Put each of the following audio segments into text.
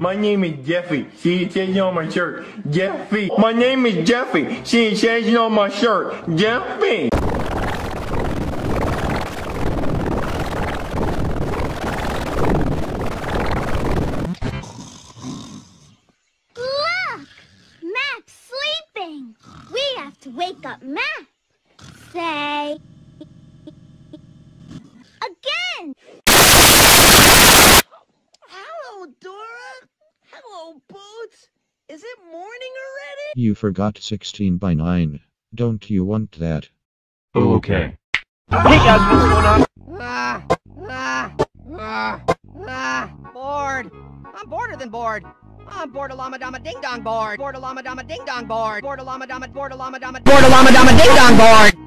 My name is Jeffy. It says it on my shirt. Jeffy. My name is Jeffy. It says it on my shirt. Jeffy. Look! Sleeping. We have to wake up Map. Say. Hello, Is it morning already? You forgot 16 by 9. Don't you want that? Okay. Hey guys, what's going on? Ah, ah, ah, ah, bored. I'm boreder than bored. I'm bored a llama dama ding dong bored. Bored a llama dama ding dong bored. Bored a llama dama bored a llama dama bored a llama dama ding dong bored.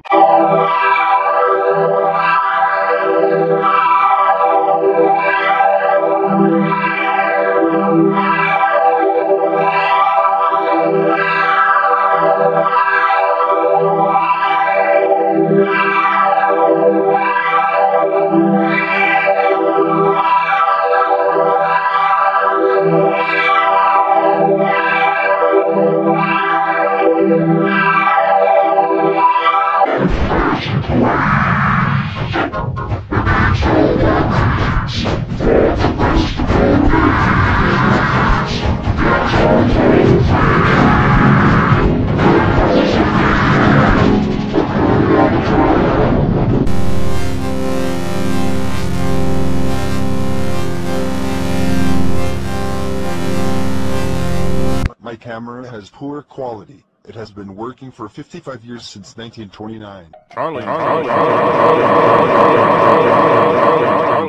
My camera has poor quality. It has been working for 55 years since 1929. Charlie, Charlie, Charlie,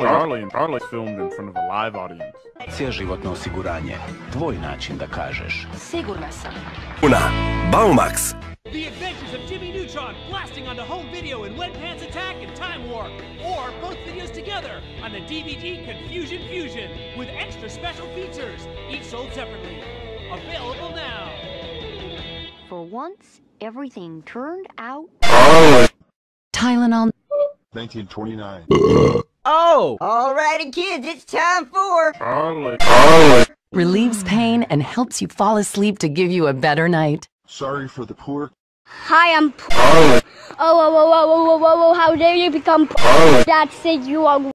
Charlie, Charlie, Charlie filmed in front of a live audience. C životno osiguranje. Tvoj način da kažeš. Sigurna sam. Baumax. The Adventures of Jimmy Neutron blasting onto home video in Wet Pants Attack and Time Warp, or both videos together on the DVD Confusion Fusion with extra special features, each sold separately. Available now once, everything turned out... Tylenol... 1929. oh! Alrighty kids, it's time for... Relieves pain and helps you fall asleep to give you a better night. Sorry for the poor. Hi, I'm poor. Oh, oh, oh, oh, oh, oh, oh, oh, how dare you become poor? That says you are...